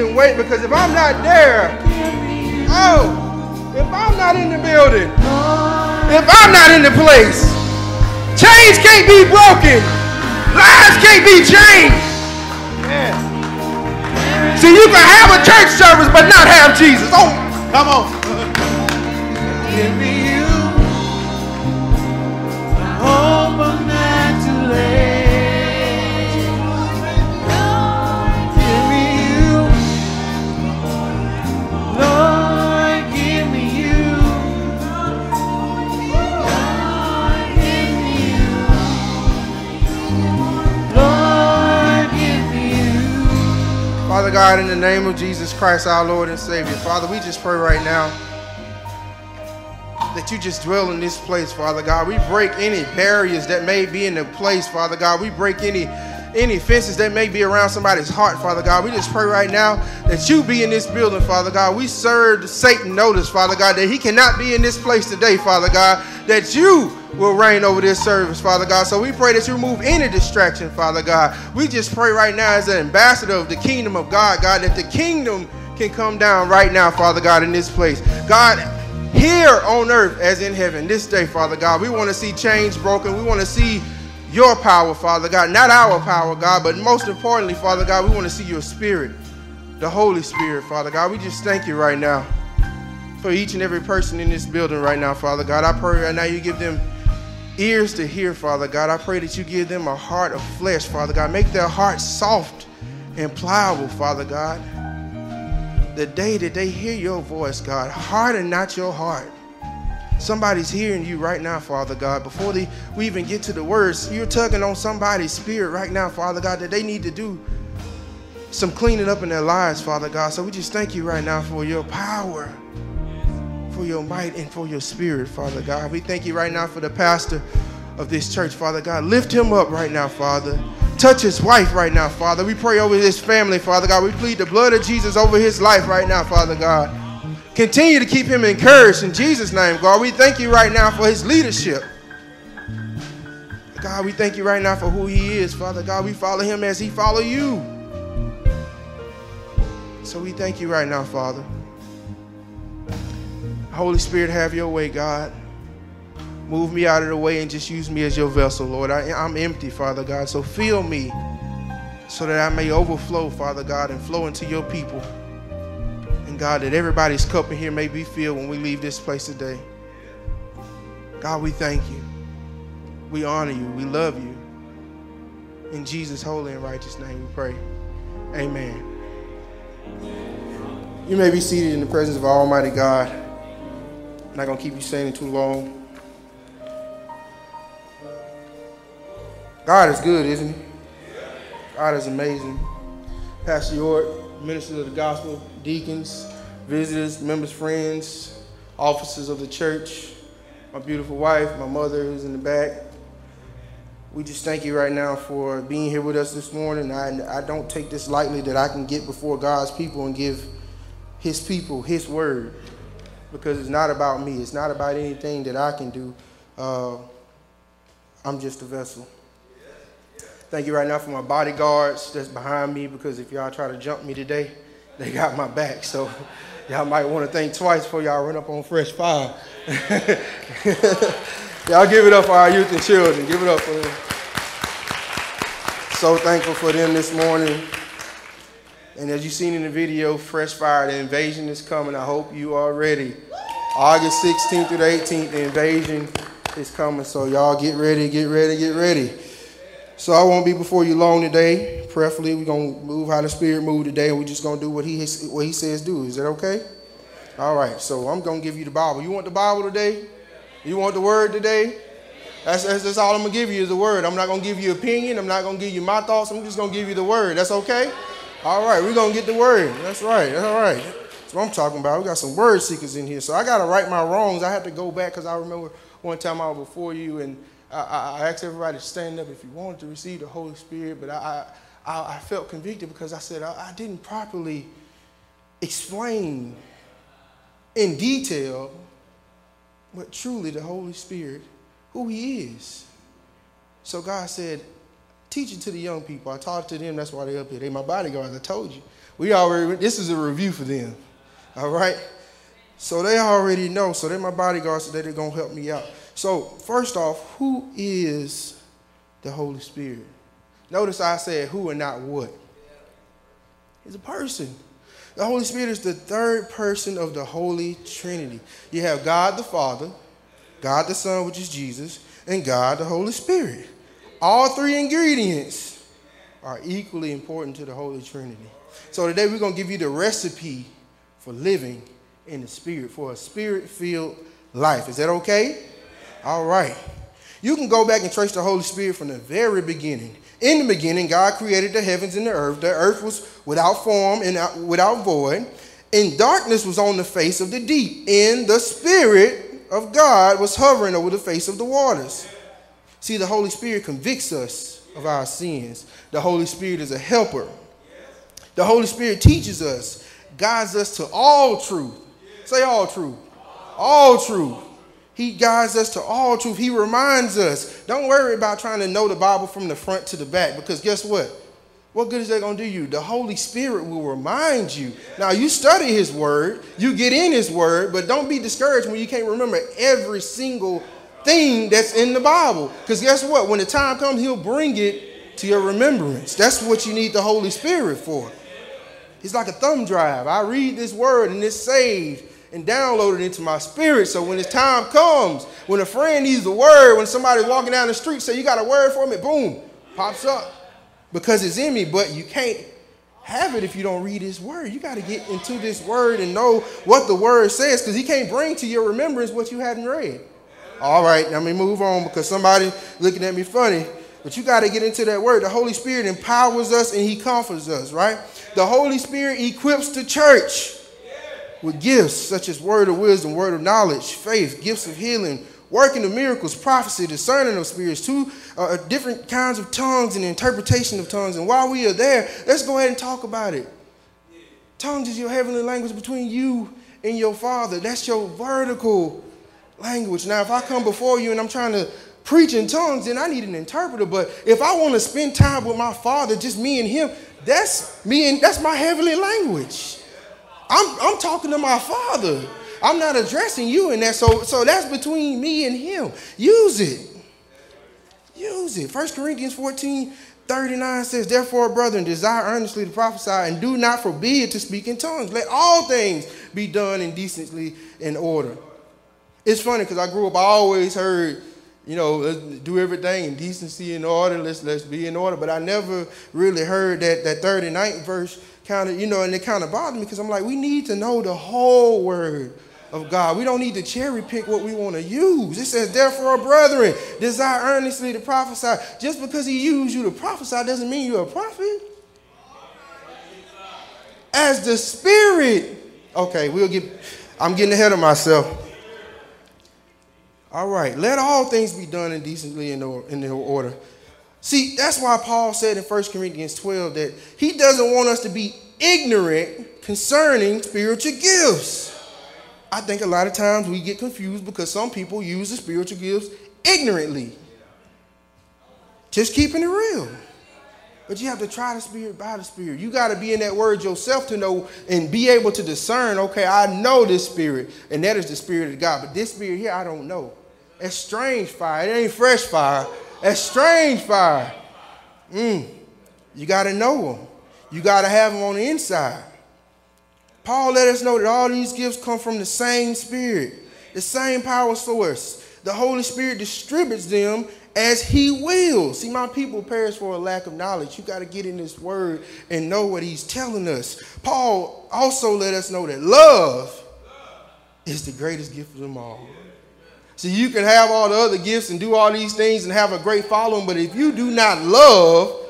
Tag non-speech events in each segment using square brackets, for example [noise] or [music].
can wait because if I'm not there, oh, if I'm not in the building, if I'm not in the place, chains can't be broken, lives can't be changed. Yeah. See, you can have a church service but not have Jesus. Oh, come on. Father God, in the name of Jesus Christ, our Lord and Savior, Father, we just pray right now that you just dwell in this place, Father God. We break any barriers that may be in the place, Father God. We break any any fences that may be around somebody's heart, Father God. We just pray right now that you be in this building, Father God. We served Satan notice, Father God, that he cannot be in this place today, Father God, that you will reign over this service, Father God. So we pray that you remove any distraction, Father God. We just pray right now as an ambassador of the kingdom of God, God, that the kingdom can come down right now, Father God, in this place. God, here on earth as in heaven, this day, Father God, we want to see chains broken. We want to see your power, Father God, not our power, God, but most importantly, Father God, we want to see your spirit, the Holy Spirit, Father God. We just thank you right now for each and every person in this building right now, Father God. I pray right now you give them ears to hear, Father God. I pray that you give them a heart of flesh, Father God. Make their hearts soft and pliable, Father God. The day that they hear your voice, God, harden not your heart. Somebody's hearing you right now, Father God. Before they, we even get to the words, you're tugging on somebody's spirit right now, Father God, that they need to do some cleaning up in their lives, Father God. So we just thank you right now for your power, for your might, and for your spirit, Father God. We thank you right now for the pastor of this church, Father God. Lift him up right now, Father. Touch his wife right now, Father. We pray over his family, Father God. We plead the blood of Jesus over his life right now, Father God. Continue to keep him encouraged in Jesus' name, God. We thank you right now for his leadership. God, we thank you right now for who he is, Father God. We follow him as he follow you. So we thank you right now, Father. Holy Spirit, have your way, God. Move me out of the way and just use me as your vessel, Lord. I, I'm empty, Father God. So fill me so that I may overflow, Father God, and flow into your people. And God, that everybody's cup in here may be filled when we leave this place today. God, we thank you. We honor you. We love you. In Jesus' holy and righteous name we pray. Amen. You may be seated in the presence of Almighty God. I'm not going to keep you standing too long. God is good, isn't he? God is amazing. Pastor York, ministers of the gospel, deacons, visitors, members, friends, officers of the church, my beautiful wife, my mother who's in the back. We just thank you right now for being here with us this morning. I, I don't take this lightly that I can get before God's people and give his people his word because it's not about me. It's not about anything that I can do. Uh, I'm just a vessel. Thank you right now for my bodyguards that's behind me because if y'all try to jump me today, they got my back. So [laughs] y'all might want to think twice before y'all run up on fresh fire. [laughs] y'all give it up for our youth and children. Give it up for them. So thankful for them this morning. And as you've seen in the video, Fresh Fire, the invasion is coming. I hope you are ready. August 16th through the 18th, the invasion is coming. So y'all get ready, get ready, get ready. So I won't be before you long today. Preferably, we're gonna move how the Spirit move today, and we're just gonna do what He what He says do. Is that okay? All right. So I'm gonna give you the Bible. You want the Bible today? You want the Word today? That's, that's, that's all I'm gonna give you is the Word. I'm not gonna give you opinion. I'm not gonna give you my thoughts. I'm just gonna give you the Word. That's okay? All right. We're gonna get the Word. That's right. That's all right. That's what I'm talking about. We got some word seekers in here, so I gotta right my wrongs. I have to go back because I remember one time I was before you and. I, I, asked everybody to stand up if you wanted to receive the Holy Spirit, but I, I, I felt convicted because I said I, didn't properly explain in detail what truly the Holy Spirit, who He is. So God said, teach it to the young people. I it to them, that's why they're up here. They my bodyguards, I told you. We already, this is a review for them. All right? So they already know. So they're my bodyguards, so they're going to help me out. So, first off, who is the Holy Spirit? Notice I said who and not what. He's a person. The Holy Spirit is the third person of the Holy Trinity. You have God the Father, God the Son, which is Jesus, and God the Holy Spirit. All three ingredients are equally important to the Holy Trinity. So today we're going to give you the recipe for living in the Spirit, for a Spirit filled life. Is that okay? All right. You can go back and trace the Holy Spirit from the very beginning. In the beginning, God created the heavens and the earth. The earth was without form and without void, and darkness was on the face of the deep. And the Spirit of God was hovering over the face of the waters. See, the Holy Spirit convicts us of our sins. The Holy Spirit is a helper. The Holy Spirit teaches us, guides us to all truth. Say all truth. All truth. He guides us to all truth. He reminds us. Don't worry about trying to know the Bible from the front to the back because guess what? What good is that going to do you? The Holy Spirit will remind you. Now, you study His Word, you get in His Word, but don't be discouraged when you can't remember every single thing that's in the Bible. Because guess what? When the time comes, He'll bring it to your remembrance. That's what you need the Holy Spirit for. He's like a thumb drive. I read this Word and it's saved and download it into my spirit. So when this time comes, when a friend needs a word, when somebody's walking down the street, say, You got a word for me? Boom, pops up because it's in me. But you can't have it if you don't read his word. You got to get into this word and know what the word says because he can't bring to your remembrance what you hadn't read. All right, let me move on because somebody looking at me funny. But you got to get into that word. The Holy Spirit empowers us and he comforts us, right? The Holy Spirit equips the church with gifts such as word of wisdom, word of knowledge, faith, gifts of healing, working of miracles, prophecy, discerning of spirits, two uh, different kinds of tongues and interpretation of tongues. And while we are there, let's go ahead and talk about it. Tongues is your heavenly language between you and your Father. That's your vertical language. Now, if I come before you and I'm trying to preach in tongues, then I need an interpreter. But if I want to spend time with my Father, just me and Him, that's me and that's my heavenly language. I'm, I'm talking to my father. I'm not addressing you in that. So, so that's between me and him. Use it. Use it. 1 Corinthians 14 39 says, Therefore, brethren, desire earnestly to prophesy and do not forbid to speak in tongues. Let all things be done in decency and order. It's funny because I grew up, I always heard, you know, let's do everything in decency and order. Let's, let's be in order. But I never really heard that, that 39th verse kind of, you know, and it kind of bothered me because I'm like, we need to know the whole word of God. We don't need to cherry pick what we want to use. It says, therefore, brethren, desire earnestly to prophesy. Just because he used you to prophesy doesn't mean you're a prophet. As the Spirit, okay, we'll get, I'm getting ahead of myself. All right, let all things be done in decently in order. See, that's why Paul said in 1 Corinthians 12 that he doesn't want us to be ignorant concerning spiritual gifts. I think a lot of times we get confused because some people use the spiritual gifts ignorantly. Just keeping it real. But you have to try the spirit by the spirit. You got to be in that word yourself to know and be able to discern, okay, I know this spirit, and that is the spirit of God. But this spirit here, I don't know. It's strange fire. It ain't fresh fire. That's strange fire. Mm. You got to know them. You got to have them on the inside. Paul let us know that all these gifts come from the same Spirit, the same power source. The Holy Spirit distributes them as He will. See, my people perish for a lack of knowledge. You got to get in this word and know what He's telling us. Paul also let us know that love is the greatest gift of them all. See, you can have all the other gifts and do all these things and have a great following, but if you do not love,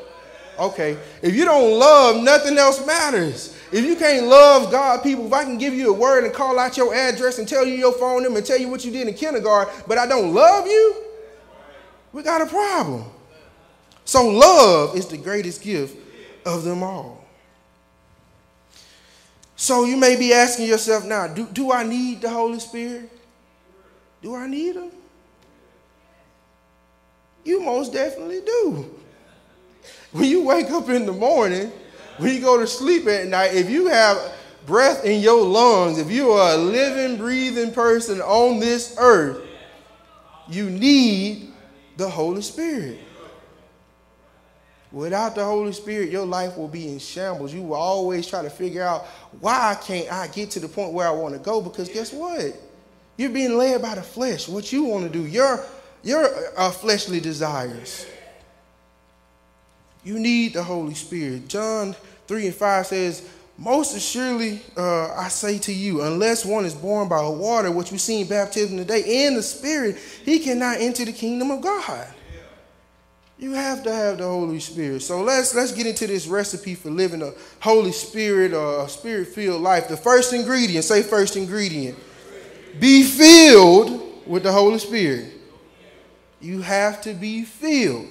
okay, if you don't love, nothing else matters. If you can't love God, people, if I can give you a word and call out your address and tell you your phone number and tell you what you did in kindergarten, but I don't love you, we got a problem. So, love is the greatest gift of them all. So, you may be asking yourself now do, do I need the Holy Spirit? Do I need them? You most definitely do. When you wake up in the morning, when you go to sleep at night, if you have breath in your lungs, if you are a living, breathing person on this earth, you need the Holy Spirit. Without the Holy Spirit, your life will be in shambles. You will always try to figure out why can't I get to the point where I want to go? Because guess what? You're being led by the flesh. What you want to do, your your uh, fleshly desires. You need the Holy Spirit. John 3 and 5 says, Most assuredly uh, I say to you, unless one is born by water, which we see in baptism today, and the Spirit, he cannot enter the kingdom of God. You have to have the Holy Spirit. So let's let's get into this recipe for living a Holy Spirit or a spirit-filled life. The first ingredient, say first ingredient. Be filled with the Holy Spirit. You have to be filled.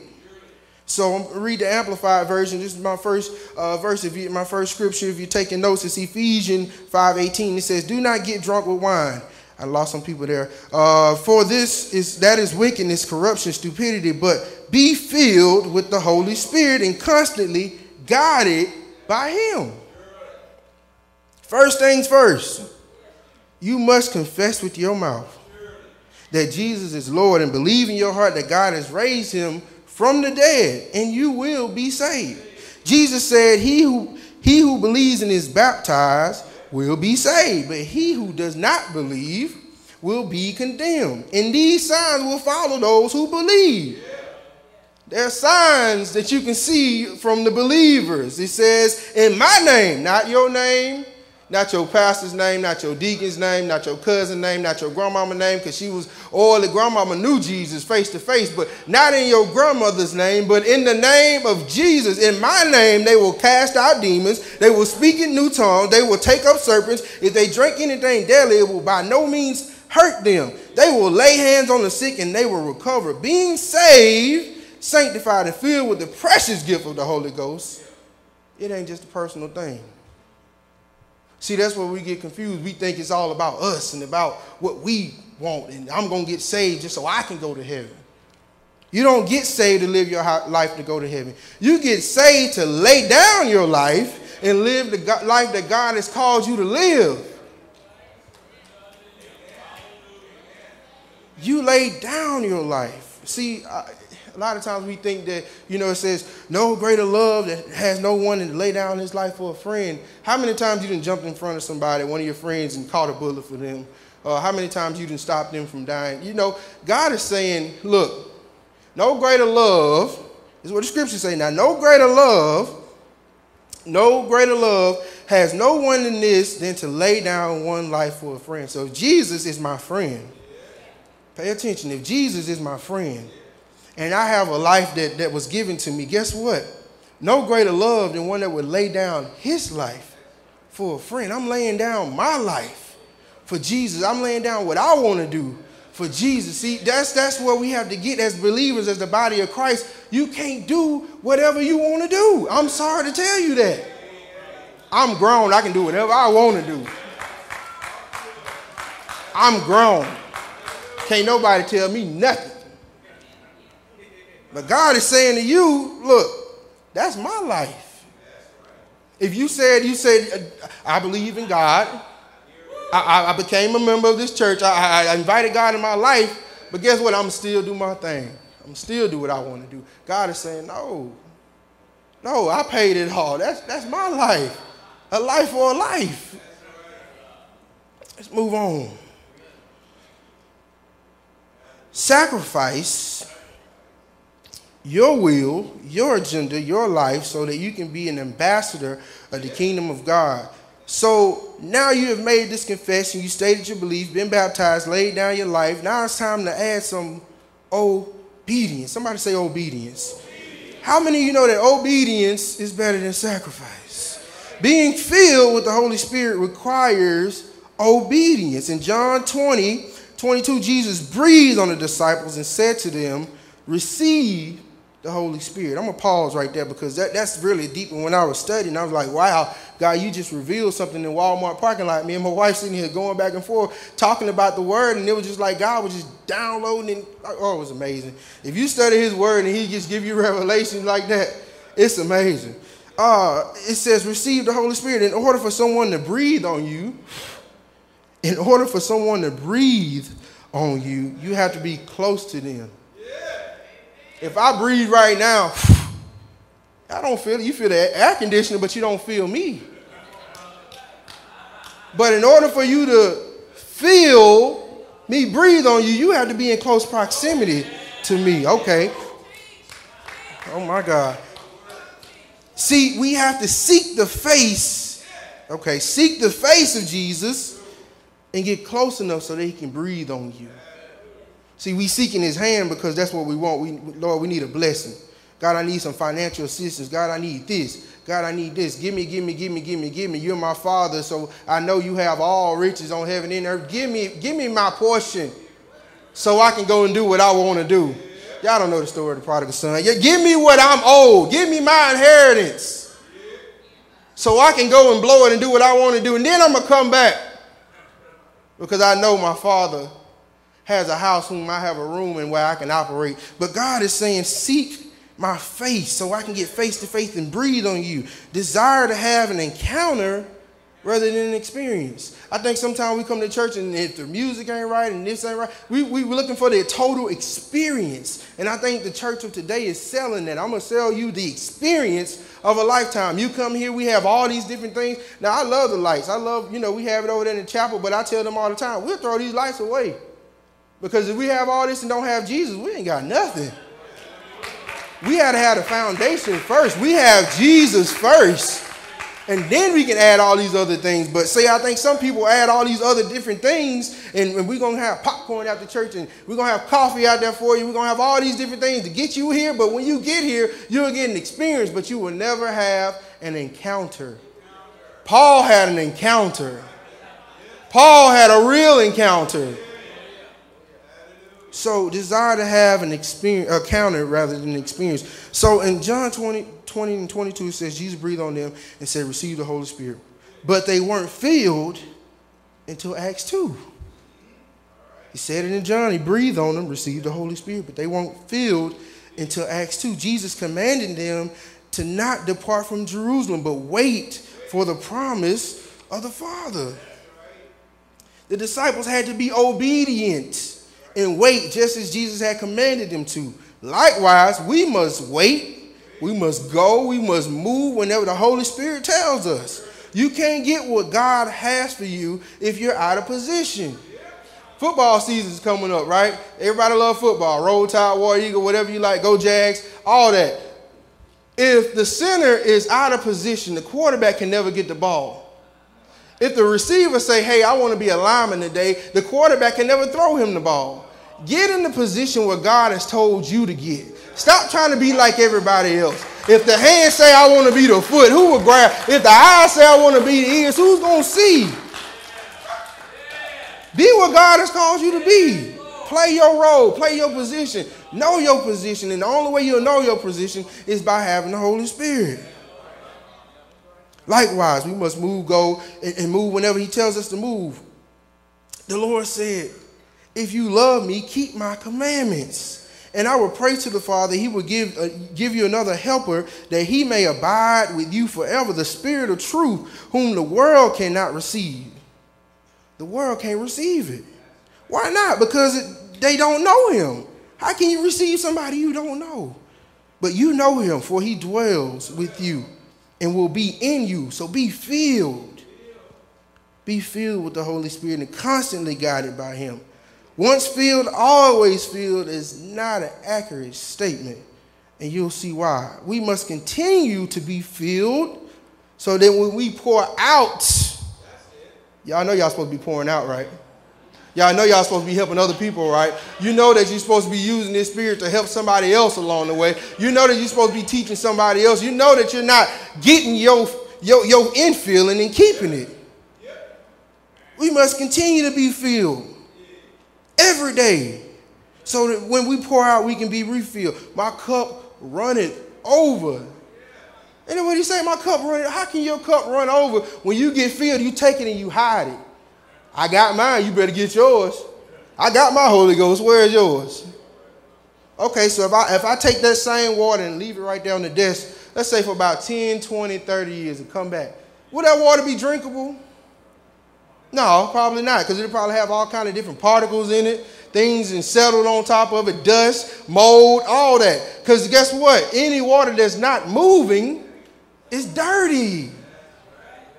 So read the amplified version. This is my first uh, verse. If you, my first scripture, if you're taking notes, it's Ephesians 5:18. It says, "Do not get drunk with wine." I lost some people there. Uh, for this is that is wickedness, corruption, stupidity. But be filled with the Holy Spirit and constantly guided by Him. First things first, you must confess with your mouth that Jesus is Lord and believe in your heart that God has raised Him from the dead, and you will be saved. Jesus said, He who he who believes and is baptized will be saved, but he who does not believe will be condemned. And these signs will follow those who believe. There are signs that you can see from the believers. It says, In my name, not your name, not your pastor's name, not your deacon's name, not your cousin's name, not your grandmama's name, because she was all the Grandmama knew Jesus face to face, but not in your grandmother's name, but in the name of Jesus. In my name, they will cast out demons. They will speak in new tongues. They will take up serpents. If they drink anything deadly, it will by no means hurt them. They will lay hands on the sick and they will recover. Being saved, sanctified, and filled with the precious gift of the Holy Ghost, it ain't just a personal thing. See, that's where we get confused. We think it's all about us and about what we want, and I'm going to get saved just so I can go to heaven. You don't get saved to live your life to go to heaven. You get saved to lay down your life and live the life that God has called you to live. You lay down your life. See, I, a lot of times we think that, you know, it says, no greater love that has no one to lay down his life for a friend. How many times you didn't jump in front of somebody, one of your friends, and caught a bullet for them? Uh, how many times you didn't stop them from dying? You know, God is saying, look, no greater love, is what the scriptures say now, no greater love, no greater love has no one in this than to lay down one life for a friend. So Jesus is my friend. Pay attention. If Jesus is my friend, and I have a life that, that was given to me, guess what? No greater love than one that would lay down his life for a friend. I'm laying down my life for Jesus. I'm laying down what I want to do for Jesus. See, that's that's where we have to get as believers, as the body of Christ. You can't do whatever you want to do. I'm sorry to tell you that. I'm grown. I can do whatever I want to do. I'm grown. Can't nobody tell me nothing. But God is saying to you, look, that's my life. If you said, you said, uh, I believe in God, I, I became a member of this church, I, I invited God in my life, but guess what? I'm still do my thing. I'm still do what I want to do. God is saying, no, no, I paid it all. That's, that's my life. A life for a life. Let's move on. Sacrifice your will, your agenda, your life, so that you can be an ambassador of the kingdom of God. So now you have made this confession, you stated your belief, been baptized, laid down your life. Now it's time to add some obedience. Somebody say obedience. How many of you know that obedience is better than sacrifice? Being filled with the Holy Spirit requires obedience. In John 20, 22, Jesus breathed on the disciples and said to them, Receive the Holy Spirit. I'm gonna pause right there because that, that's really deep. And when I was studying, I was like, wow, God, you just revealed something in Walmart parking lot. Me and my wife sitting here going back and forth talking about the word, and it was just like God was just downloading. And, oh, it was amazing. If you study His word and He just give you [laughs] revelation like that, it's amazing. uh, it says receive the Holy Spirit. In order for someone to breathe on you, in order for someone to breathe on you, you have to be close to them. If I breathe right now, [sighs] I don't feel. You feel the air conditioner, but you don't feel me. But in order for you to feel me breathe on you, you have to be in close proximity to me. Okay. Oh my God. See, we have to seek the face. Okay, seek the face of Jesus and get close enough so that he can breathe on you. See, we seeking his hand because that's what we want. We, Lord, we need a blessing. God, I need some financial assistance. God, I need this. God, I need this. Give me, give me, give me, give me, give me. You're my father, so I know you have all riches on heaven and earth. Give me, give me my portion so I can go and do what I want to do. Y'all don't know the story of the prodigal son. Yeah, give me what I'm owed. Give me my inheritance. So I can go and blow it and do what I want to do. And then I'm going to come back. Because I know my father has a house whom I have a room and where I can operate. But God is saying, seek my face so I can get face to face and breathe on you. Desire to have an encounter rather than an experience. I think sometimes we come to church and if the music ain't right and this ain't right, we, we, we're looking for the total experience. And I think the church of today is selling that. I'm going to sell you the experience of a lifetime. You come here, we have all these different things. Now, I love the lights. I love, you know, we have it over there in the chapel, but I tell them all the time, we'll throw these lights away. Because if we have all this and don't have Jesus, we ain't got nothing we had to have the foundation first. We have Jesus first. And then we can add all these other things. But say, I think some people add all these other different things, and, and we're going to have popcorn after church, and we're going to have coffee out there for you. We're going to have all these different things to get you here. But when you get here, you'll get an experience, but you will never have an encounter. Paul had an encounter. Paul had a real encounter. So desire to have an experience, a counter rather than an experience. So in John 20, 20 and 22, it says, Jesus breathed on them and said, receive the Holy Spirit. But they weren't filled until Acts 2. He said it in John. He breathed on them, received the Holy Spirit, but they weren't filled until Acts 2. Jesus commanded them to not depart from Jerusalem, but wait for the promise of the Father. The disciples had to be obedient and wait just as Jesus had commanded them to. Likewise, we must wait, we must go, we must move whenever the Holy Spirit tells us. You can't get what God has for you if you're out of position. Football season is coming up, right? Everybody love football. Roll Tide, War Eagle, whatever you like, go Jags, all that. If the center is out of position, the quarterback can never get the ball. If the receiver say, hey, I want to be a lineman today, the quarterback can never throw him the ball. Get in the position where God has told you to get. Stop trying to be like everybody else. If the hand say I want to be the foot, who will grab? If the eye say I want to be the ears, who's going to see? Be what God has called you to be. Play your role, play your position, know your position, and the only way you'll know your position is by having the Holy Spirit. Likewise, we must move, go, and, and move whenever He tells us to move. The Lord said, If you love me, keep my commandments. And I will pray to the Father, He will give, uh, give you another helper that He may abide with you forever, the Spirit of truth, whom the world cannot receive. The world can't receive it. Why not? Because it, they don't know Him. How can you receive somebody you don't know? But you know Him, for He dwells with you and will be in you. So be filled. Be filled with the Holy Spirit and constantly guided by Him. Once filled, always filled is not an accurate statement. And you'll see why. We must continue to be filled so that when we pour out, y'all know y'all supposed to be pouring out, right? Y'all know y'all supposed to be helping other people, right? You know that you're supposed to be using this spirit to help somebody else along the way. You know that you're supposed to be teaching somebody else. You know that you're not getting your, your, your infilling and keeping it. We must continue to be filled every day so that when we pour out, we can be refilled. My cup runneth over. And say? My cup running. How can your cup run over when you get filled? You take it and you hide it. I got mine, you better get yours. I got my Holy Ghost, where is yours? Okay, so if I if I take that same water and leave it right there on the desk, let's say for about 10, 20, 30 years and come back, would that water be drinkable? No, probably not, because it'll probably have all kind of different particles in it, things and settled on top of it, dust, mold, all that. Because guess what? Any water that's not moving is dirty.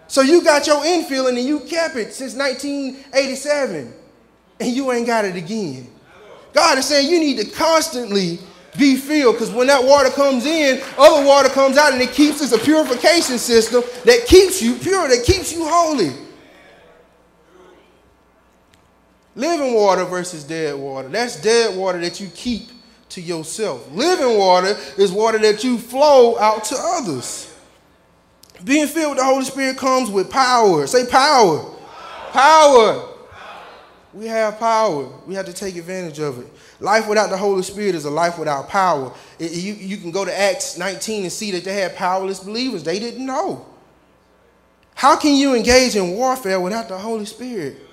So you got your infilling and you kept it since 1987, and you ain't got it again. God is saying you need to constantly be filled because when that water comes in, other water comes out and it keeps us a purification system that keeps you pure, that keeps you holy. Living water versus dead water. That's dead water that you keep to yourself. Living water is water that you flow out to others. Being filled with the Holy Spirit comes with power. Say power. Power. power. We have power. We have to take advantage of it. Life without the Holy Spirit is a life without power. It, you, you can go to Acts 19 and see that they had powerless believers. They didn't know. How can you engage in warfare without the Holy Spirit?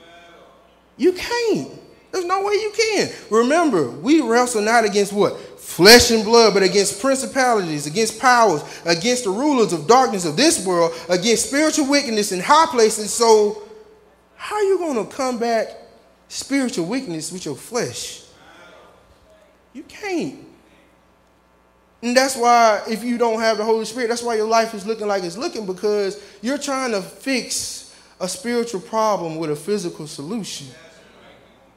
You can't. There's no way you can. Remember, we wrestle not against what? Flesh and blood, but against principalities, against powers, against the rulers of darkness of this world, against spiritual wickedness in high places. So, how are you going to combat spiritual weakness with your flesh? You can't. And that's why, if you don't have the Holy Spirit, that's why your life is looking like it's looking because you're trying to fix a spiritual problem with a physical solution.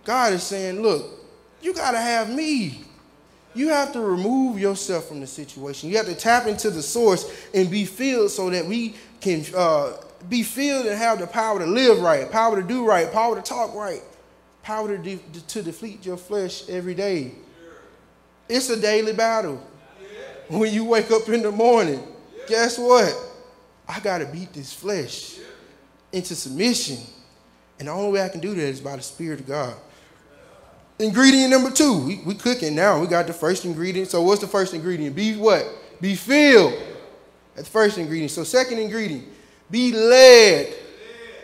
God is saying, look, you got to have me. You have to remove yourself from the situation. You have to tap into the source and be filled so that we can uh, be filled and have the power to live right, power to do right, power to talk right, power to, de to defeat your flesh every day. It's a daily battle. When you wake up in the morning, guess what? I got to beat this flesh into submission. And the only way I can do that is by the Spirit of God. Ingredient number two, we, we cooking now. We got the first ingredient. So what's the first ingredient? Be what? Be filled. That's the first ingredient. So second ingredient, be led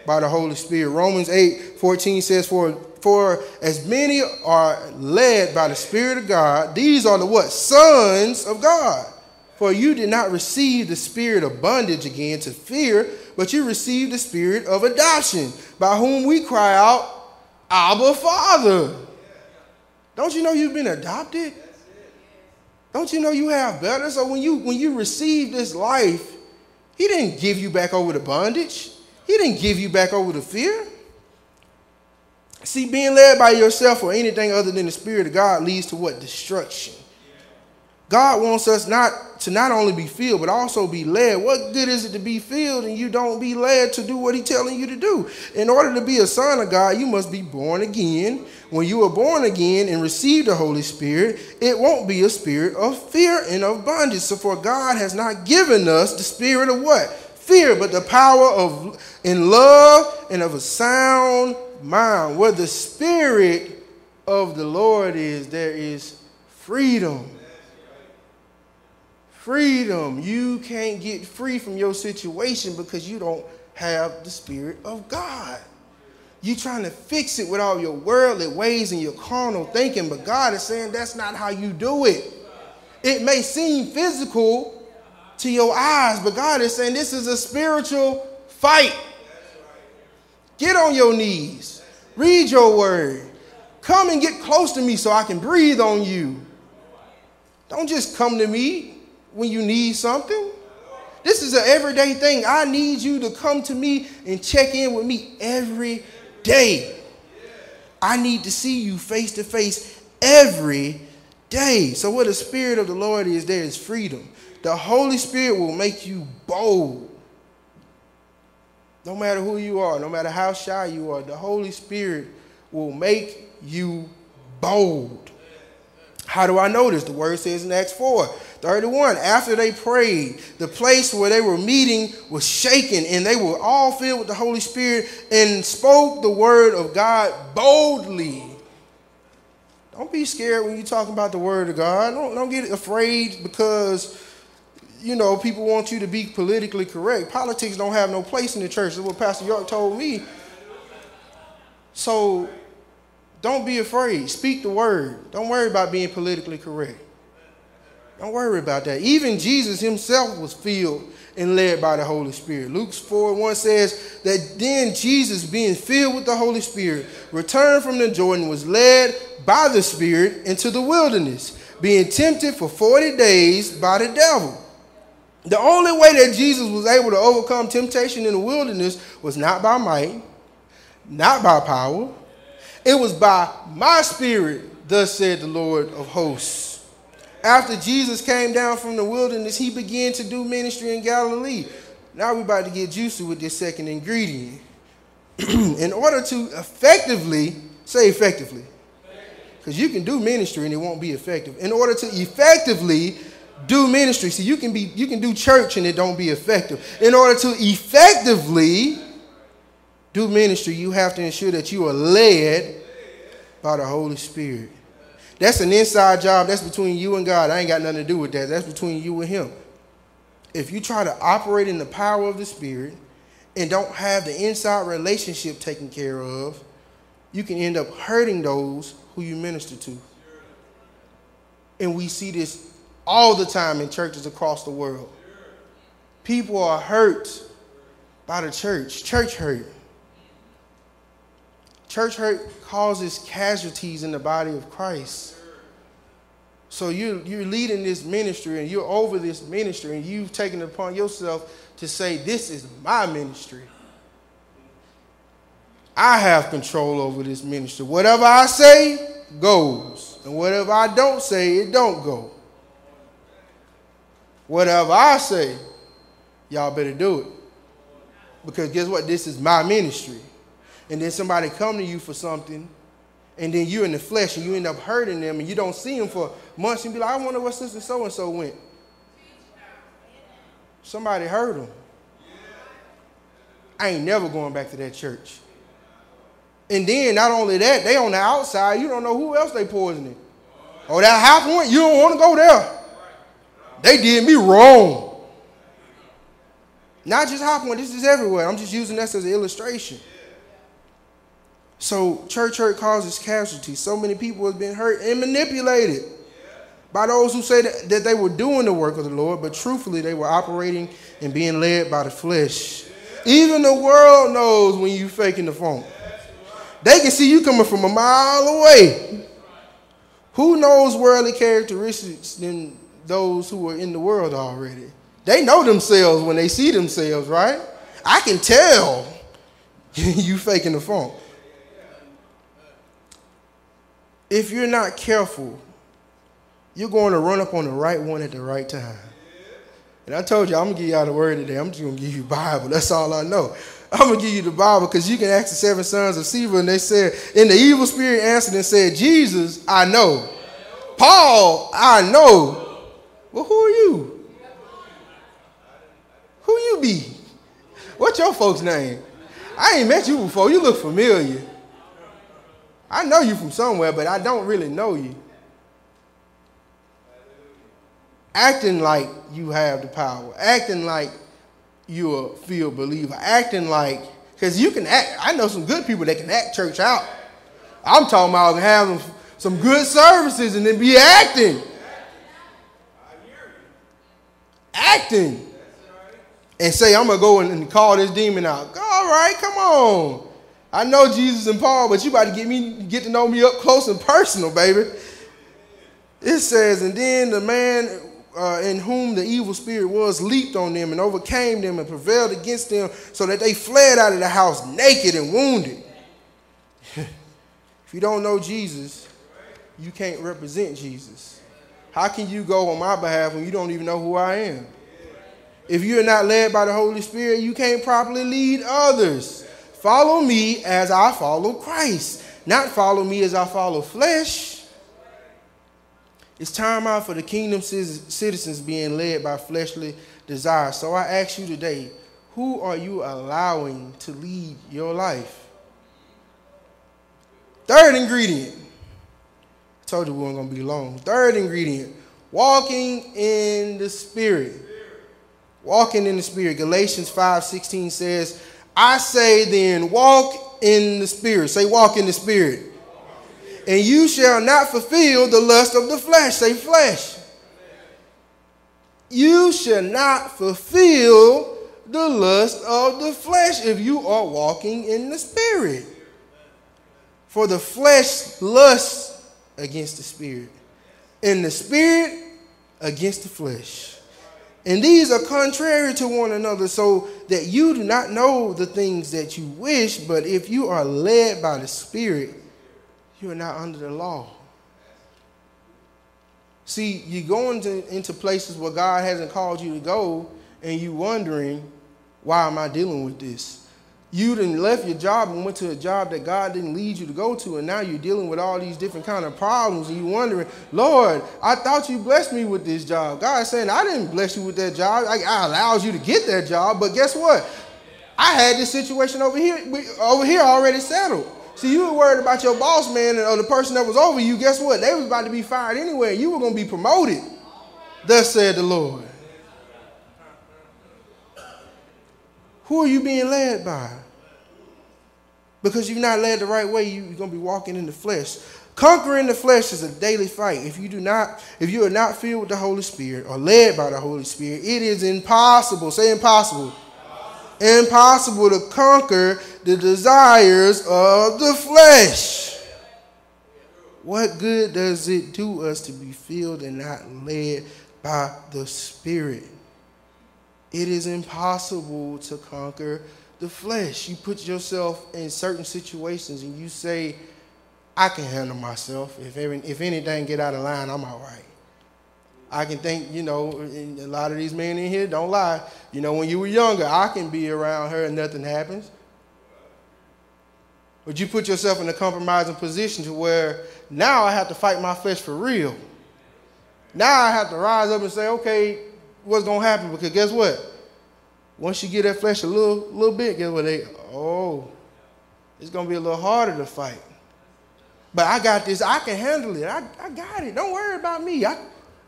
by the Holy Spirit. Romans 8, 14 says, For, for as many are led by the Spirit of God, these are the what? Sons of God. For you did not receive the spirit of bondage again to fear, but you received the spirit of adoption, by whom we cry out, Abba, Father. Don't you know you've been adopted? Don't you know you have better? So when you when you receive this life, he didn't give you back over to bondage. He didn't give you back over to fear. See, being led by yourself or anything other than the Spirit of God leads to what? Destruction. God wants us not to not only be filled, but also be led. What good is it to be filled and you don't be led to do what he's telling you to do? In order to be a son of God, you must be born again. When you are born again and receive the Holy Spirit, it won't be a spirit of fear and of bondage. So for God has not given us the spirit of what? Fear, but the power of in love and of a sound mind. Where the spirit of the Lord is, there is freedom freedom. You can't get free from your situation because you don't have the Spirit of God. You're trying to fix it with all your worldly ways and your carnal thinking, but God is saying that's not how you do it. It may seem physical to your eyes, but God is saying this is a spiritual fight. Get on your knees. Read your word. Come and get close to me so I can breathe on you. Don't just come to me when you need something. This is an everyday thing. I need you to come to me and check in with me every day. I need to see you face to face every day. So, where the Spirit of the Lord is, there is freedom. The Holy Spirit will make you bold. No matter who you are, no matter how shy you are, the Holy Spirit will make you bold. How do I know this? The word says in Acts 4 31. After they prayed, the place where they were meeting was shaken, and they were all filled with the Holy Spirit and spoke the word of God boldly. Don't be scared when you're talking about the word of God. Don't, don't get afraid because, you know, people want you to be politically correct. Politics don't have no place in the church. That's what Pastor York told me. So don't be afraid. Speak the word. Don't worry about being politically correct. Don't worry about that. Even Jesus himself was filled and led by the Holy Spirit. Luke 4 1 says that then Jesus, being filled with the Holy Spirit, returned from the Jordan, was led by the Spirit into the wilderness, being tempted for 40 days by the devil. The only way that Jesus was able to overcome temptation in the wilderness was not by might, not by power. It was by my spirit, thus said the Lord of hosts after Jesus came down from the wilderness, he began to do ministry in Galilee. Now we're about to get juicy with this second ingredient. [clears throat] in order to effectively, say effectively, because you can do ministry and it won't be effective. In order to effectively do ministry, see, you can be you can do church and it don't be effective. In order to effectively do ministry, you have to ensure that you are led by the Holy Spirit. That's an inside job. That's between you and God. I ain't got nothing to do with that. That's between you and Him. If you try to operate in the power of the Spirit and don't have the inside relationship taken care of, you can end up hurting those who you minister to. And we see this all the time in churches across the world. People are hurt by the church, church hurt. Church hurt causes casualties in the body of Christ. So you, you're leading this ministry and you're over this ministry and you've taken it upon yourself to say, This is my ministry. I have control over this ministry. Whatever I say goes. And whatever I don't say, it don't go. Whatever I say, y'all better do it. Because guess what? This is my ministry and then somebody come to you for something, and then you're in the flesh and you end up hurting them, and you don't see them for months, and be like, I wonder what sister so and so went. Somebody hurt them. I ain't never going back to that church. And then not only that, they on the outside, you don't know who else they poisoning. Oh, that half one, you don't want to go there. They did me wrong. Not just Highpoint, this is everywhere. I'm just using this as an illustration. So church hurt causes casualties. So many people have been hurt and manipulated by those who say that, that they were doing the work of the Lord, but truthfully they were operating and being led by the flesh. Even the world knows when you faking the phone. They can see you coming from a mile away. Who knows worldly characteristics than those who are in the world already? They know themselves when they see themselves, right? I can tell [laughs] you faking the phone if you're not careful, you're going to run up on the right one at the right time. And I told you, I'm going to give y'all the word today. I'm just going to give you Bible. That's all I know. I'm going to give you the Bible because you can ask the seven sons of Sceva, and they said, and the evil spirit answered and said, Jesus, I know. Paul, I know. Well, who are you? Who you be? What's your folks' name? I ain't met you before. You look familiar. I know you from somewhere, but I don't really know you. Acting like you have the power, acting like you're a field believer, acting like, because you can act, I know some good people that can act church out. I'm talking about having some good services and then be acting. Acting. And say, I'm going to go and call this demon out. All right, come on. I know Jesus and Paul, but you about to get me get to know me up close and personal, baby. It says, and then the man uh, in whom the evil spirit was leaped on them and overcame them and prevailed against them, so that they fled out of the house naked and wounded. [laughs] if you don't know Jesus, you can't represent Jesus. How can you go on my behalf when you don't even know who I am? If you're not led by the Holy Spirit, you can't properly lead others. Follow me as I follow Christ, not follow me as I follow flesh. It's time out for the kingdom citizens being led by fleshly desires. So I ask you today, who are you allowing to lead your life? Third ingredient. I told you we weren't going to be long. Third ingredient, walking in the Spirit. Walking in the Spirit. Galatians 5:16 says, I say then, walk in the Spirit. Say, walk in the Spirit. And you shall not fulfill the lust of the flesh. Say, flesh. you shall not fulfill the lust of the flesh if you are walking in the spirit. For the flesh lusts against the spirit, and the spirit against the flesh. And these are contrary to one another, so that you do not know the things that you wish, but if you are led by the Spirit, you are not under the law. See, you go into, into places where God hasn't called you to go, and you're wondering, why am I dealing with this? You didn't left your job and went to a job that God didn't lead you to go to, and now you're dealing with all these different kind of problems, and you're wondering, Lord, I thought you blessed me with this job. God's saying, I didn't bless you with that job. I, I allowed you to get that job, but guess what? I had this situation over here, over here already settled. See, you were worried about your boss man or the person that was over you. Guess what? They was about to be fired anyway. You were going to be promoted. Thus said the Lord. Who are you being led by? Because you're not led the right way, you're going to be walking in the flesh. Conquering the flesh is a daily fight. If you do not, if you are not filled with the Holy Spirit or led by the Holy Spirit, it is impossible. Say impossible impossible to conquer the desires of the flesh. What good does it do us to be filled and not led by the Spirit? It is impossible to conquer the flesh. You put yourself in certain situations and you say, I can handle myself. If, every, if anything get out of line, I'm all right. I can think, you know, a lot of these men in here don't lie. You know, when you were younger, I can be around her and nothing happens. But you put yourself in a compromising position to where now I have to fight my flesh for real. Now I have to rise up and say, okay, what's gonna happen? Because guess what? Once you get that flesh a little, little bit, guess what? They, oh, it's gonna be a little harder to fight. But I got this. I can handle it. I, I got it. Don't worry about me. I,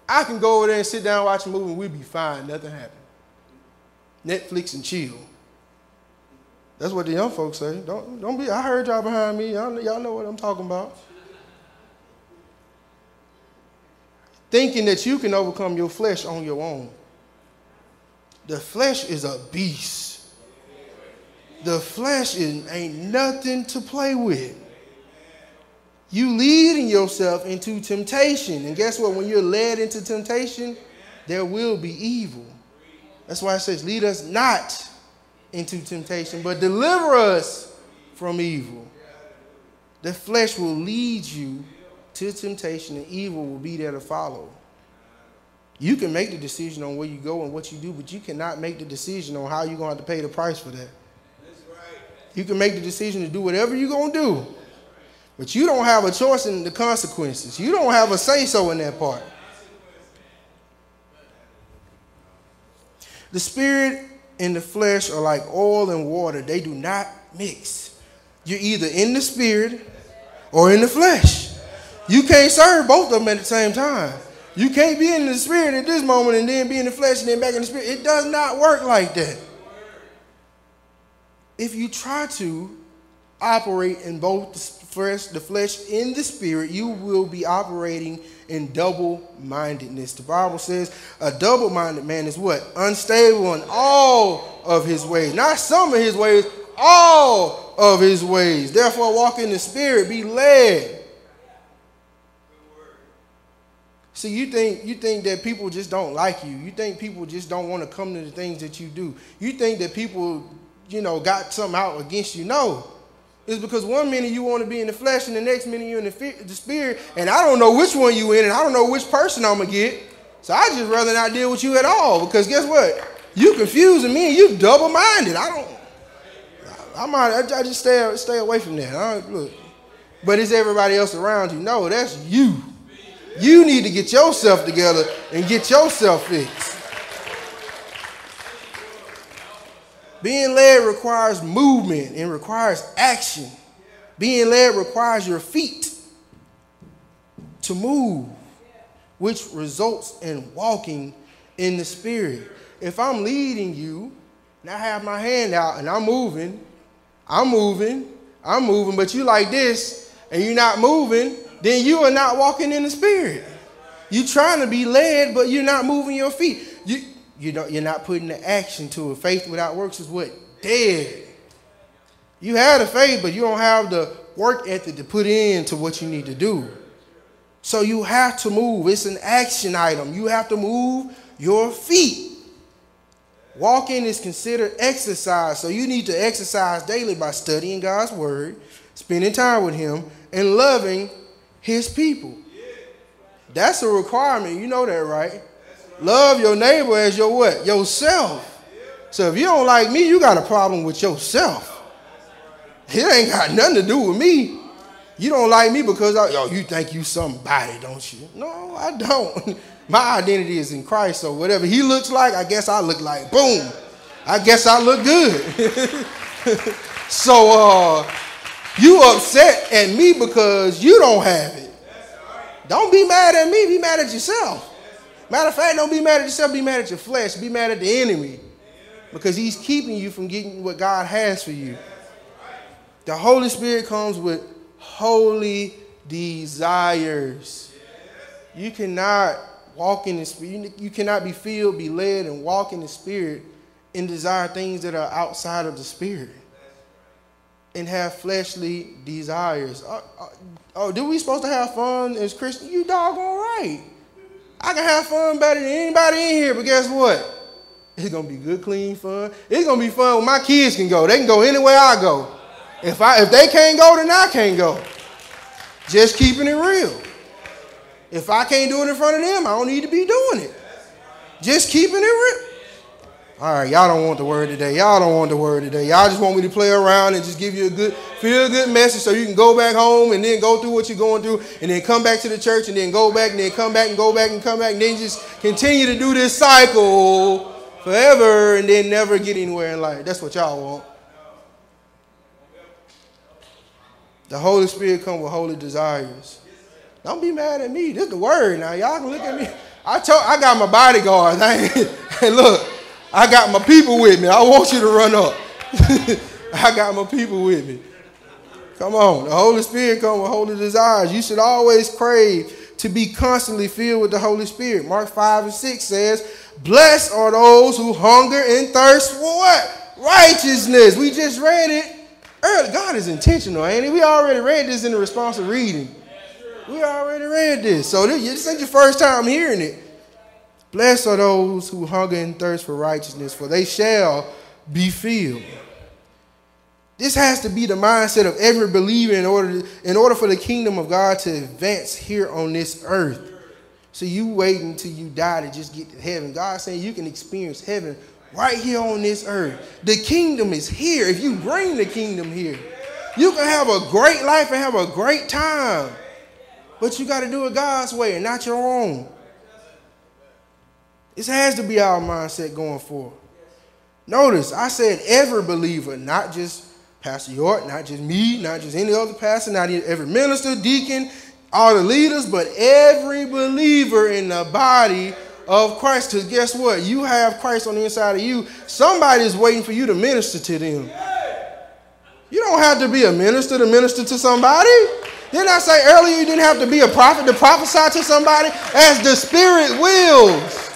I can go over there and sit down, watch a movie, and we'll be fine. Nothing happened. Netflix and chill. That's what the young folks say. Don't, don't be, I heard y'all behind me. Y'all, y'all know what I'm talking about. Thinking that you can overcome your flesh on your own. The flesh is a beast. The flesh is, ain't nothing to play with you leading yourself into temptation. And guess what? When you're led into temptation, there will be evil. That's why it says, lead us not into temptation, but deliver us from evil. The flesh will lead you to temptation, and evil will be there to follow. You can make the decision on where you go and what you do, but you cannot make the decision on how you're going to have to pay the price for that. You can make the decision to do whatever you're going to do, but you don't have a choice in the consequences. You don't have a say so in that part. The spirit and the flesh are like oil and water, they do not mix. You're either in the spirit or in the flesh. You can't serve both of them at the same time. You can't be in the spirit at this moment and then be in the flesh and then back in the spirit. It does not work like that. If you try to operate in both the flesh, the flesh and the spirit, you will be operating in double mindedness. The Bible says a double minded man is what? Unstable in all of his ways. Not some of his ways, all of his ways. Therefore, walk in the spirit, be led. See, you think you think that people just don't like you. You think people just don't want to come to the things that you do. You think that people, you know, got something out against you. No It's because one minute you want to be in the flesh and the next minute you're in the, the spirit, and I don't know which one you in, and I don't know which person I'm gonna get. So I just rather not deal with you at all because guess what? You confusing me and you double minded. I don't. I might. I, just stay stay away from that. I look, but it's everybody else around you. No, that's you. You need to get yourself together and get yourself fixed. Being led requires movement and requires action. Being led requires your feet to move, which results in walking in the Spirit. If I'm leading you and I have my hand out and I'm moving, I'm moving, I'm moving, but you like this and you're not moving, then you are not walking in the Spirit. You're trying to be led, but you're not moving your feet. you you know you're not putting the action to it. Faith without works is what? Dead. You have the faith, but you don't have the work ethic to put into what you need to do. So you have to move. It's an action item. You have to move your feet. Walking is considered exercise. So you need to exercise daily by studying God's word, spending time with Him, and loving His people. That's a requirement. You know that, right? Love your neighbor as your what? Yourself. So if you don't like me, you got a problem with yourself. It ain't got nothing to do with me. You don't like me because I, oh, you think you somebody, don't you? No, I don't. [laughs] My identity is in Christ, so whatever he looks like, I guess I look like. Boom. I guess I look good. [laughs] so uh, you upset at me because you don't have it. Don't be mad at me, be mad at yourself. Matter of fact, don't be mad at yourself, be mad at your flesh, be mad at the enemy. Because he's keeping you from getting what God has for you. The Holy Spirit comes with holy desires. You cannot walk in the spirit. You cannot be filled, be led, and walk in the spirit and desire things that are outside of the spirit and have fleshly desires. Oh, oh, oh do we supposed to have fun as Christians? You doggone right. I can have fun better than anybody in here, but guess what? It's gonna be good, clean fun. It's gonna be fun when my kids can go. They can go anywhere I go. If I if they can't go, then I can't go. Just keeping it real. If I can't do it in front of them, I don't need to be doing it. Just keeping it real. All right, y'all don't want the word today. Y'all don't want the word today. Y'all just want me to play around and just give you a good, feel good message so you can go back home and then go through what you're going through and then come back to the church and then go back and then come back and go back and come back and then just continue to do this cycle forever and then never get anywhere in life. That's what y'all want. The Holy Spirit come with holy desires. Don't be mad at me. This is the word now. Y'all can look at me. I told I got my bodyguards. [laughs] hey, look, I got my people with me. I want you to run up. [laughs] I got my people with me. Come on. The Holy Spirit come with holy desires. You should always crave to be constantly filled with the Holy Spirit. Mark 5 and 6 says, Blessed are those who hunger and thirst for what? Righteousness. We just read it early. God is intentional, ain't he? We already read this in the response of reading. We already read this. So this ain't your first time hearing it. Blessed are those who hunger and thirst for righteousness, for they shall be filled. This has to be the mindset of every believer in order, in order for the kingdom of God to advance here on this earth. So you wait until you die to just get to heaven. God's saying you can experience heaven right here on this earth. The kingdom is here. If you bring the kingdom here, you can have a great life and have a great time. But you got to do it God's way and not your own. This has to be our mindset going forward. Notice, I said every believer, not just Pastor York, not just me, not just any other pastor, not every minister, deacon, all the leaders, but every believer in the body of Christ. Because guess what? You have Christ on the inside of you. Somebody is waiting for you to minister to them. You don't have to be a minister to minister to somebody. Didn't I say earlier you didn't have to be a prophet to prophesy to somebody as the Spirit wills?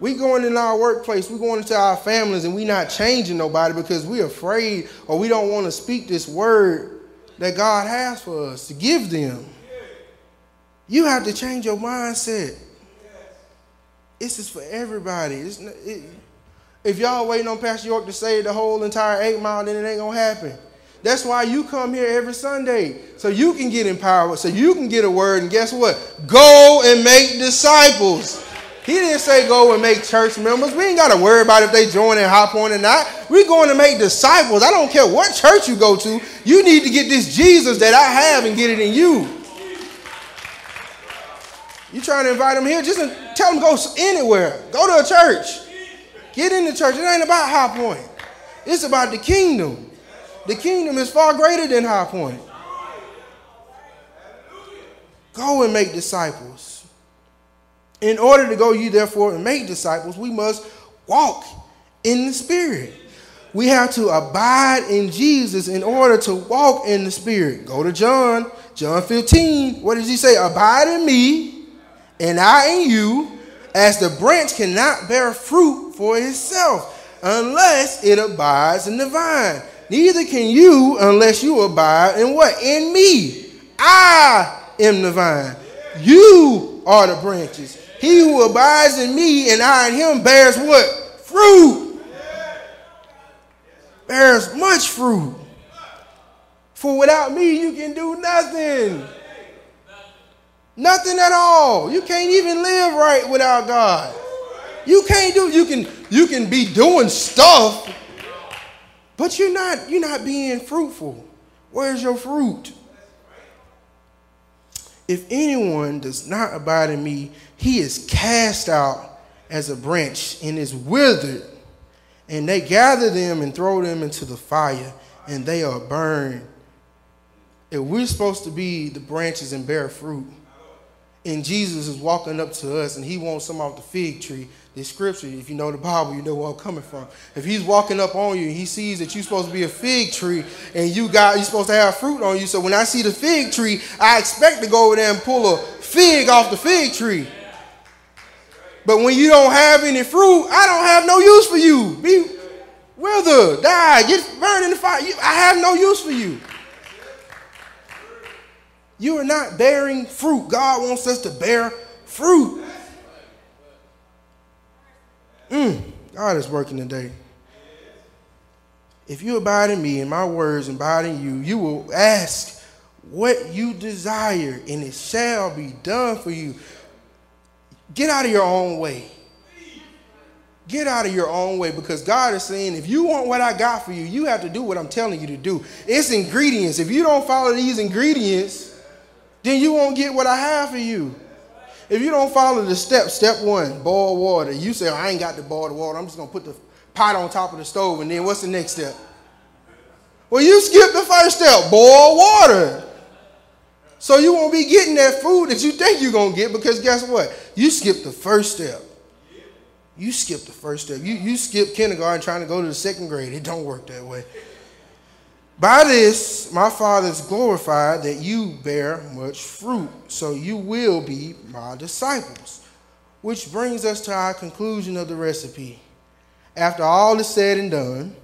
We going in our workplace, we going into our families, and we not changing nobody because we afraid or we don't want to speak this word that God has for us to give them. You have to change your mindset. This is for everybody. It, if y'all waiting on Pastor York to say the whole entire Eightmile, then it ain't gonna happen. That's why you come here every Sunday. So you can get empowered, so you can get a word, and guess what? Go and make disciples. He didn't say go and make church members. We ain't got to worry about if they join and hop on or not. We're going to make disciples. I don't care what church you go to. You need to get this Jesus that I have and get it in you. You trying to invite them here? Just tell them go anywhere. Go to a church. Get in the church. It ain't about Highpoint. It's about the kingdom. The kingdom is far greater than Highpoint. Go and make disciples. In order to go you therefore and make disciples, we must walk in the Spirit. We have to abide in Jesus in order to walk in the Spirit. Go to John, John 15. What does he say? Abide in me, and I in you, as the branch cannot bear fruit for itself unless it abides in the vine. Neither can you unless you abide in what? In me. I am the vine. You are the branches. He who abides in me and I in him bears what? Fruit. Bears much fruit. For without me, you can do nothing. Nothing at all. You can't even live right without God. You can't do you can you can be doing stuff, but you're not you're not being fruitful. Where's your fruit? If anyone does not abide in me, he is cast out as a branch and is withered. And they gather them and throw them into the fire, and they are burned. If we're supposed to be the branches and bear fruit, and Jesus is walking up to us and he wants some off the fig tree, the scripture, if you know the Bible, you know where I'm coming from. If he's walking up on you and he sees that you're supposed to be a fig tree and you got you're supposed to have fruit on you. So when I see the fig tree, I expect to go over there and pull a fig off the fig tree. But when you don't have any fruit, I don't have no use for you. Be wither, die, get burned in the fire. I have no use for you. You are not bearing fruit. God wants us to bear fruit. Mm, God is working today. If you abide in me and my words abide in you, you will ask what you desire and it shall be done for you. Get out of your own way. Get out of your own way because God is saying, if you want what I got for you, you have to do what I'm telling you to do. It's ingredients. If you don't follow these ingredients, then you won't get what I have for you. If you don't follow the steps, step one, boil water. You say, oh, I ain't got to boil the water. I'm just going to put the pot on top of the stove. And then what's the next step? Well, you skip the first step, boil water. So you won't be getting that food that you think you're going to get because guess what? You skipped the first step. You skipped the first step. You, you skipped kindergarten trying to go to the second grade. It don't work that way. By this, my Father is glorified that you bear much fruit, so you will be my disciples. Which brings us to our conclusion of the recipe. After all is said and done,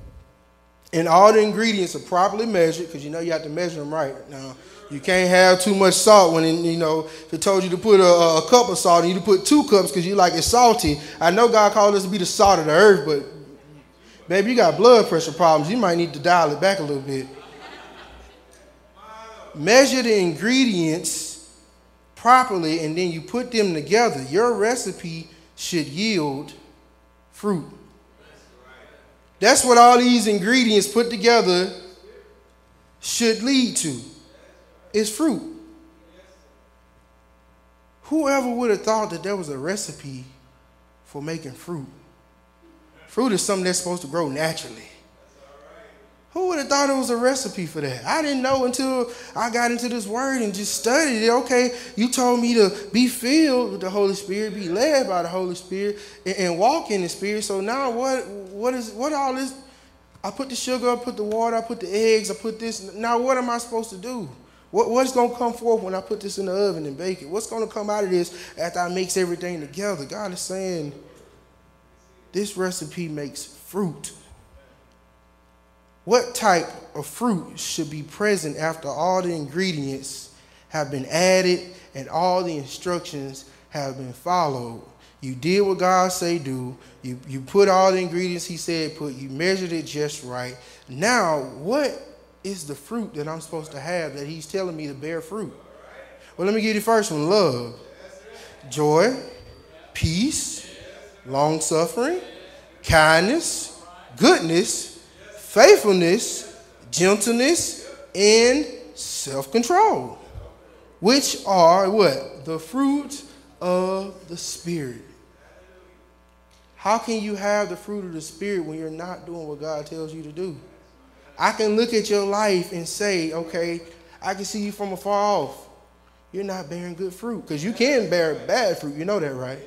and all the ingredients are properly measured, because you know you have to measure them right. Now, you can't have too much salt when, you know, if it told you to put a, a cup of salt and you put two cups because you like it salty. I know God called us to be the salt of the earth, but Baby, you got blood pressure problems. You might need to dial it back a little bit. Measure the ingredients properly and then you put them together. Your recipe should yield fruit. That's what all these ingredients put together should lead to. Is fruit. Whoever would have thought that there was a recipe for making fruit? Fruit is something that's supposed to grow naturally. Who would have thought it was a recipe for that? I didn't know until I got into this word and just studied it. Okay, you told me to be filled with the Holy Spirit, be led by the Holy Spirit, and, and walk in the Spirit. So now what? What is what all this? I put the sugar, I put the water, I put the eggs, I put this. Now what am I supposed to do? What, what's going to come forth when I put this in the oven and bake it? What's going to come out of this after I mix everything together? God is saying this recipe makes fruit. What type of fruit should be present after all the ingredients have been added and all the instructions have been followed? You did what God say do. You, you put all the ingredients he said put. You measured it just right. Now, what is the fruit that I'm supposed to have that he's telling me to bear fruit? Well, let me give you the first one love, joy, peace, long suffering, kindness, goodness, faithfulness, gentleness, and self control, which are what? The fruit of the Spirit. How can you have the fruit of the Spirit when you're not doing what God tells you to do? I can look at your life and say, okay, I can see you from afar off. You're not bearing good fruit because you can bear bad fruit. You know that, right?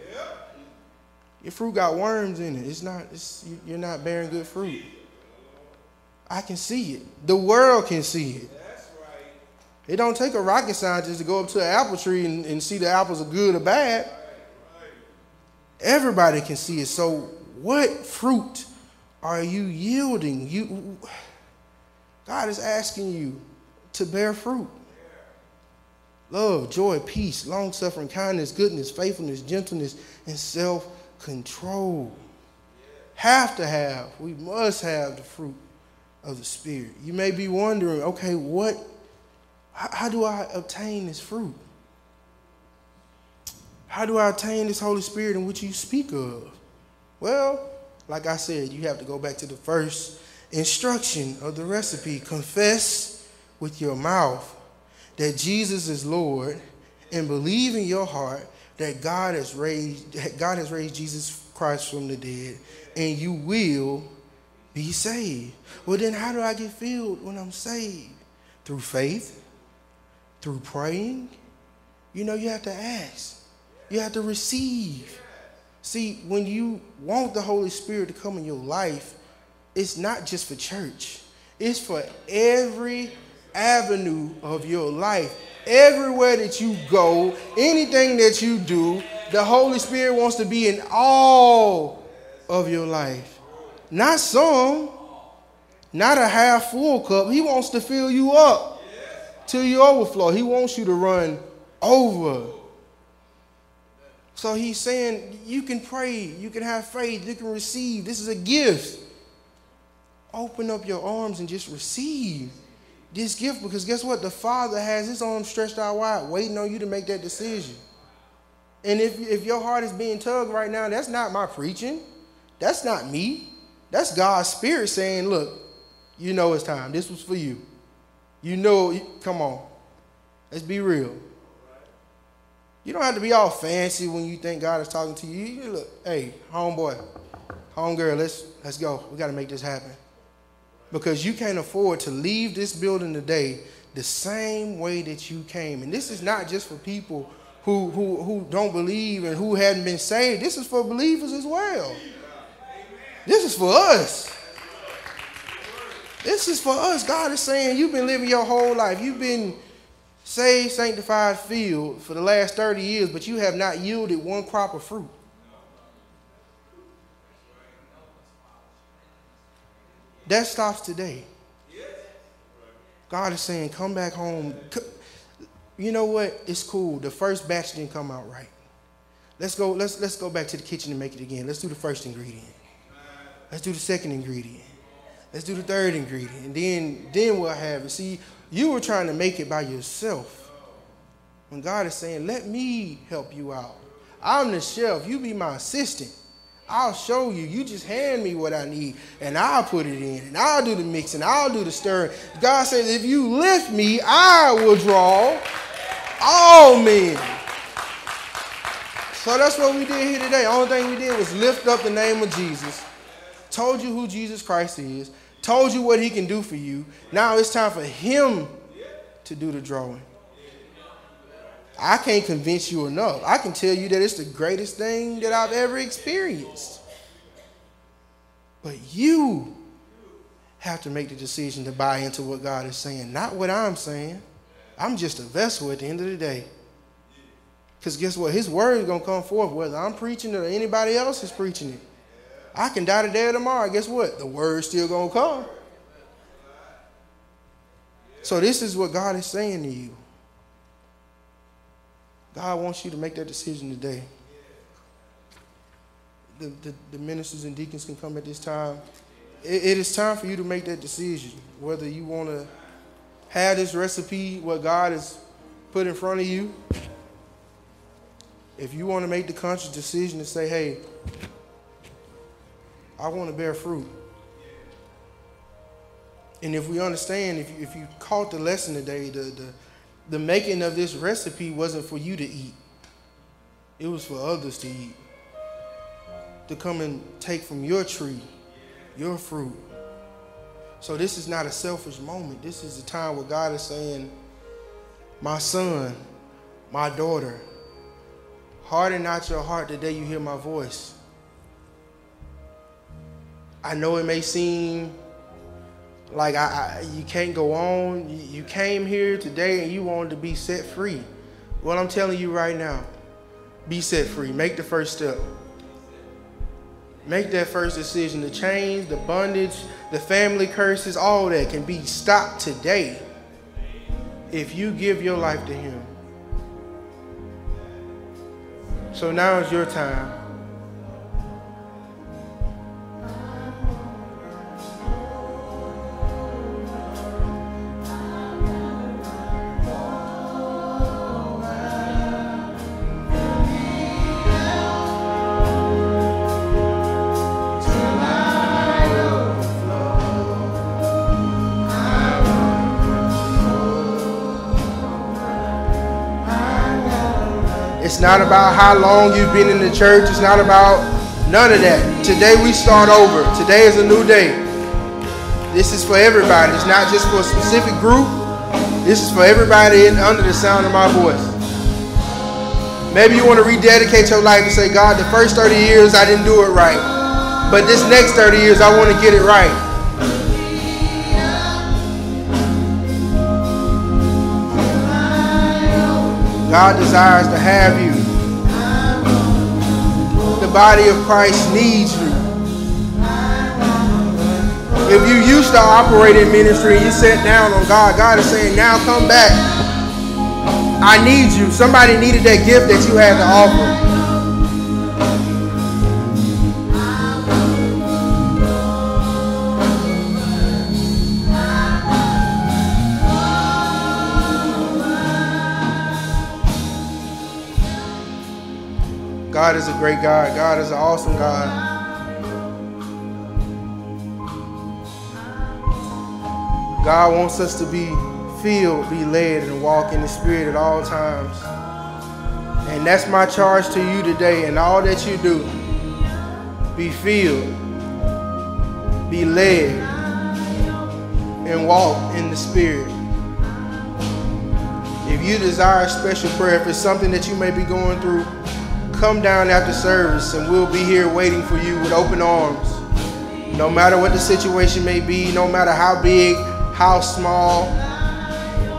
Your fruit got worms in it. It's not. It's, you're not bearing good fruit. I can see it. The world can see it. It don't take a rocket scientist to go up to an apple tree and, and see the apples are good or bad. Everybody can see it. So, what fruit are you yielding? You, God is asking you to bear fruit. Love, joy, peace, long suffering, kindness, goodness, faithfulness, gentleness, and self control. Have to have, we must have the fruit of the Spirit. You may be wondering, okay, what, how, how do I obtain this fruit? How do I attain this Holy Spirit in which you speak of? Well, like I said, you have to go back to the first instruction of the recipe. Confess with your mouth that Jesus is Lord and believe in your heart that God has raised God has raised Jesus Christ from the dead and you will be saved. Well then how do I get filled when I'm saved? Through faith, through praying. You know you have to ask. You have to receive. See, when you want the Holy Spirit to come in your life, it's not just for church. It's for every avenue of your life. Everywhere that you go, anything that you do, the Holy Spirit wants to be in all of your life. Not some, not a half full cup. He wants to fill you up till you overflow. He wants you to run over. So he's saying you can pray, you can have faith, you can receive. This is a gift. Open up your arms and just receive this gift because guess what? The Father has his arms stretched out wide, waiting on you to make that decision. And if, if your heart is being tugged right now, that's not my preaching. That's not me. That's God's Spirit saying, look, you know it's time. This was for you. You know, come on. Let's be real. You don't have to be all fancy when you think God is talking to you. You look, hey, homeboy, homegirl, let's let's go. We got to make this happen because you can't afford to leave this building today the same way that you came. And this is not just for people who, who, who don't believe and who hadn't been saved. This is for believers as well. This is for us. This is for us. God is saying you've been living your whole life. You've been saved, sanctified, filled for the last 30 years, but you have not yielded one crop of fruit. That stops today. God is saying, come back home. You know what? It's cool. The first batch didn't come out right. Let's go, let's, let's go back to the kitchen and make it again. Let's do the first ingredient. Let's do the second ingredient. Let's do the third ingredient. And then, then we'll have it. See, you were trying to make it by yourself. When God is saying, let me help you out. I'm the chef. You be my assistant. I'll show you. You just hand me what I need, and I'll put it in, and I'll do the mixing, I'll do the stirring. God says, if you lift me, I will draw all men. So that's what we did here today. Only thing we did was lift up the name of Jesus. Told you who Jesus Christ is. Told you what he can do for you. Now it's time for him to do the drawing. I can't convince you enough. I can tell you that it's the greatest thing that I've ever experienced. But you have to make the decision to buy into what God is saying, not what I'm saying. I'm just a vessel at the end of the day. Because guess what? His word is going to come forth, whether I'm preaching it or anybody else is preaching it. I can die today or tomorrow. Guess what? The word's still going to come. So, this is what God is saying to you. God wants you to make that decision today. The, the, the ministers and deacons can come at this time. It, it is time for you to make that decision, whether you want to have this recipe, what God has put in front of you. If you want to make the conscious decision to say, hey, I want to bear fruit. And if we understand, if you, if you caught the lesson today, the, the, the making of this recipe wasn't for you to eat, it was for others to eat. To come and take from your tree, your fruit. So this is not a selfish moment. This is a time where God is saying, My son, my daughter, harden not your heart the day you hear my voice. I know it may seem like I, I you can't go on. You, you came here today and you wanted to be set free. Well, I'm telling you right now, be set free. Make the first step. Make that first decision. The chains, the bondage, the family curses, all that can be stopped today if you give your life to Him. So now is your time. Not about how long you've been in the church. It's not about none of that. Today we start over. Today is a new day. This is for everybody. It's not just for a specific group. This is for everybody in, under the sound of my voice. Maybe you want to rededicate your life and say, God, the first 30 years I didn't do it right. But this next 30 years I want to get it right. God desires to have you. Body of Christ needs you. If you used to operate in ministry and you sat down on God, God is saying, now come back. I need you. Somebody needed that gift that you had to offer. Is a great God. God is an awesome God. God wants us to be filled, be led, and walk in the Spirit at all times. And that's my charge to you today. And all that you do, be filled, be led, and walk in the Spirit. If you desire special prayer, if it's something that you may be going through, come down after service and we'll be here waiting for you with open arms. No matter what the situation may be, no matter how big, how small,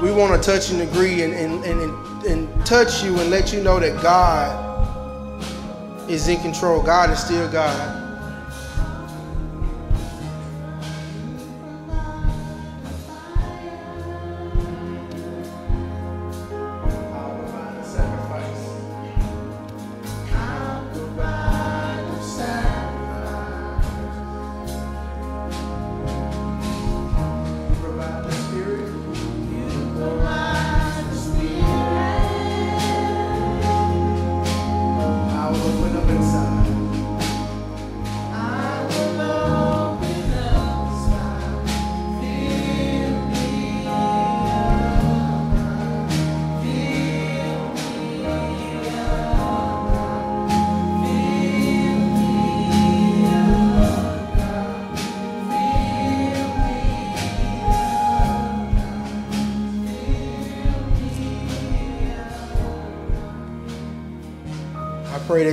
we want to touch and agree and, and, and, and touch you and let you know that God is in control. God is still God.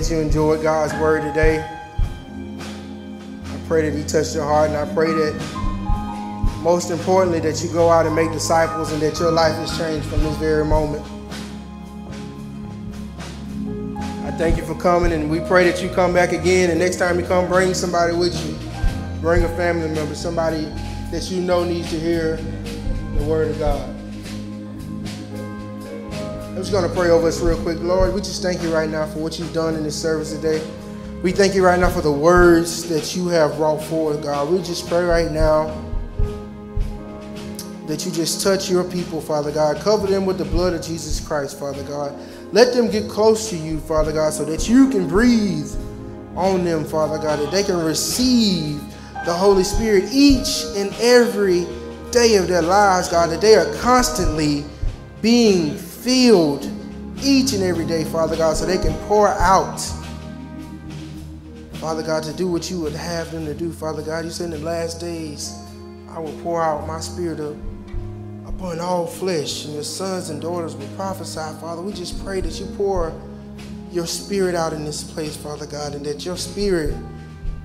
That you enjoyed God's word today. I pray that He touched your heart, and I pray that most importantly, that you go out and make disciples and that your life is changed from this very moment. I thank you for coming, and we pray that you come back again. And next time you come, bring somebody with you. Bring a family member, somebody that you know needs to hear the word of God. I'm just going to pray over us real quick. Lord, we just thank you right now for what you've done in this service today. We thank you right now for the words that you have brought forth, God. We just pray right now that you just touch your people, Father God. Cover them with the blood of Jesus Christ, Father God. Let them get close to you, Father God, so that you can breathe on them, Father God, that they can receive the Holy Spirit each and every day of their lives, God, that they are constantly being filled each and every day, Father God, so they can pour out, Father God, to do what you would have them to do, Father God. You said in the last days, I will pour out my spirit upon all flesh, and your sons and daughters will prophesy, Father. We just pray that you pour your spirit out in this place, Father God, and that your spirit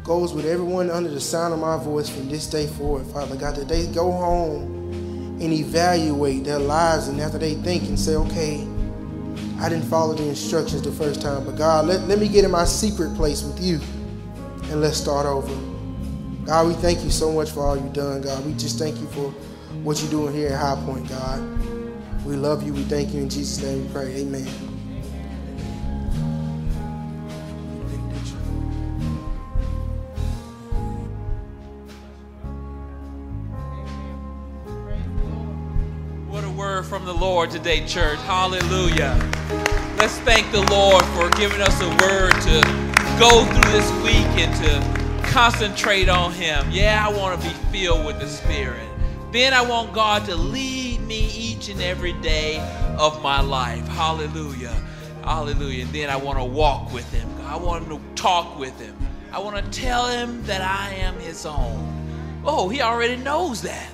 goes with everyone under the sound of my voice from this day forward, Father God, that they go home and evaluate their lives and after they think and say, okay, I didn't follow the instructions the first time, but God, let, let me get in my secret place with you and let's start over. God, we thank you so much for all you've done, God. We just thank you for what you're doing here at Highpoint, God. We love you. We thank you. In Jesus' name we pray. Amen. The Lord today, church. Hallelujah. Let's thank the Lord for giving us a word to go through this week and to concentrate on Him. Yeah, I want to be filled with the Spirit. Then I want God to lead me each and every day of my life. Hallelujah. Hallelujah. And then I want to walk with Him. I want to talk with Him. I want to tell Him that I am His own. Oh, He already knows that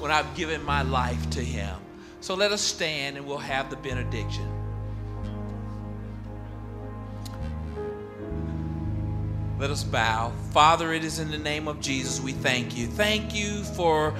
when I've given my life to Him. So let us stand and we'll have the benediction. Let us bow. Father, it is in the name of Jesus we thank you. Thank you for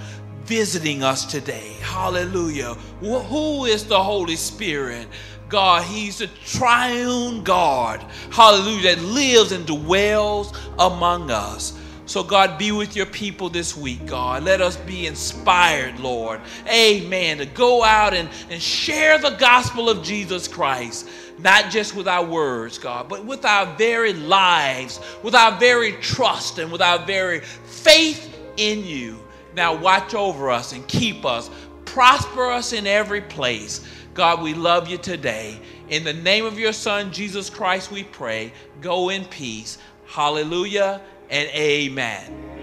visiting us today. Hallelujah. Who is the Holy Spirit? God, He's the triune God. Hallelujah. That lives and dwells among us. So, God, be with your people this week, God. Let us be inspired, Lord. Amen. To go out and, and share the gospel of Jesus Christ, not just with our words, God, but with our very lives, with our very trust, and with our very faith in you. Now, watch over us and keep us, prosper us in every place. God, we love you today. In the name of your Son, Jesus Christ, we pray. Go in peace. Hallelujah and amen.